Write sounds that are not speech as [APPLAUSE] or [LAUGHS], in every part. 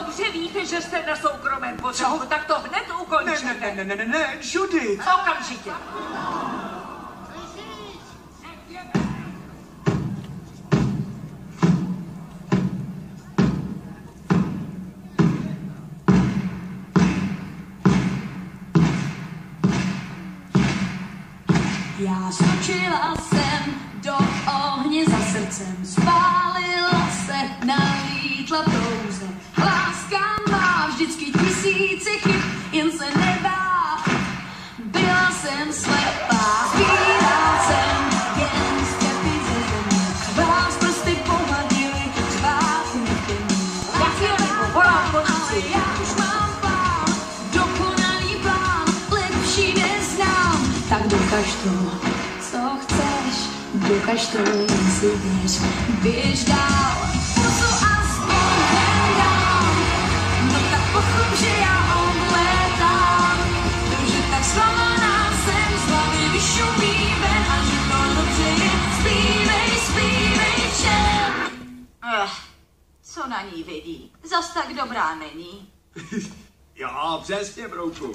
Dobře víte, že jste na soukromém pozemku, Co? tak to hned Ne, ukončete. ne, ne, ne, ne, ne, ne, Judith! Okamžitě. Já skočila jsem do ohně za srdcem, spálila se, nalítla touze. Láska dokaž to, co chceš, dokaž to, jen si věř, běž dál. Na ní vidí? Zas tak dobrá není. [LAUGHS] Jo, přesně, brouku.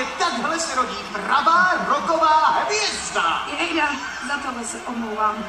právě takhle se rodí pravá roková hvězda! Jejda, za tohle se omlouvám.